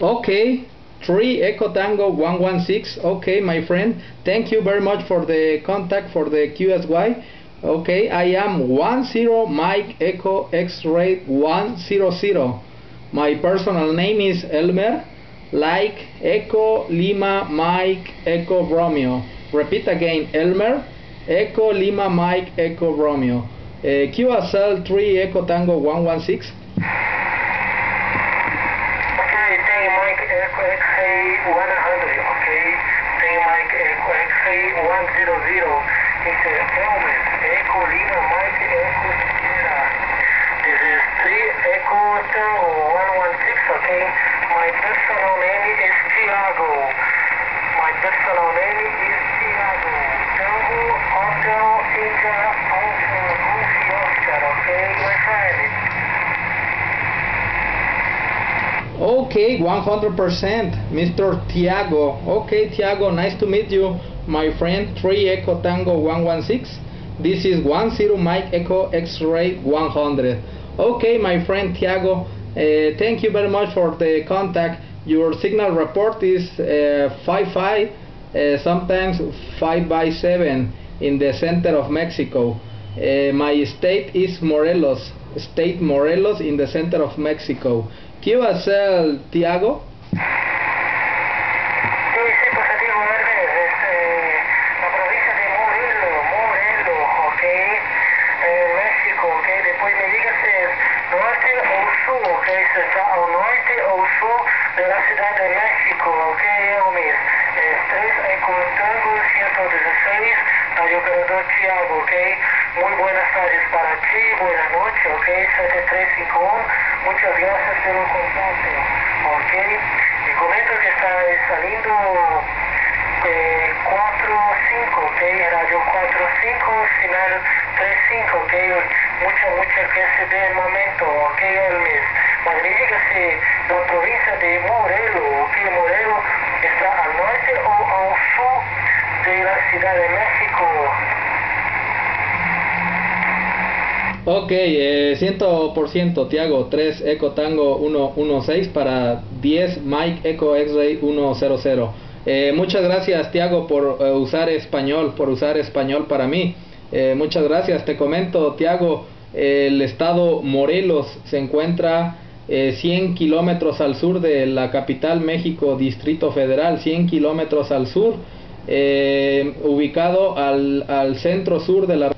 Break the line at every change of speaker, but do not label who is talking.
Okay, 3 Echo Tango 116. Okay, my friend. Thank you very much for the contact for the QSY. Okay, I am 10 Mike Echo X-Ray 100. My personal name is Elmer. Like Echo Lima Mike Echo Romeo. Repeat again, Elmer. Echo Lima Mike Echo Romeo. Uh, QSL 3 Echo Tango 116.
XA100, okay? Take Mike Echo XA100 into helmet, Echo Lima Mike Echo Sierra. This is 3 Echo Tango okay? My personal name is Thiago. My personal Okay,
100%, Mr. Tiago. Okay, Tiago, nice to meet you, my friend. 3 Echo Tango 116. This is 10 Mike Echo X-Ray 100. Okay, my friend Tiago, uh, thank you very much for the contact. Your signal report is uh, 5 uh, sometimes 5 by 7 in the center of Mexico. My state is Morelos, state Morelos in the center of Mexico. QSL, Tiago.
Sí, sí, positivo verde, la provincia de Morelos, Morelos, ok, México, ok, después me digas es norte o sur, ok, se está al norte o sur de la ciudad de México, ok, Elmis, es 3 Ecotango 116, radio operador Tiago, ok, muy buenas para ti, buenas noches, ok, 7351, muchas gracias por el contacto, ok, y comento que está saliendo eh, 4-5, ok, radio 4-5, final 3-5, ok, mucha, mucha que se dé el momento, ok, el mes. Mas me diga si la provincia de Morelos, ok, Morelos está al norte o al sur de la Ciudad de México.
Ok, eh, 100% Tiago, 3 Echo Tango 116 para 10 Mike Echo X-Ray 100. Eh, muchas gracias Tiago por eh, usar español, por usar español para mí. Eh, muchas gracias, te comento Tiago, el estado Morelos se encuentra eh, 100 kilómetros al sur de la capital México, Distrito Federal, 100 kilómetros al sur, eh, ubicado al, al centro sur de la